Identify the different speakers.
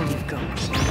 Speaker 1: you've got.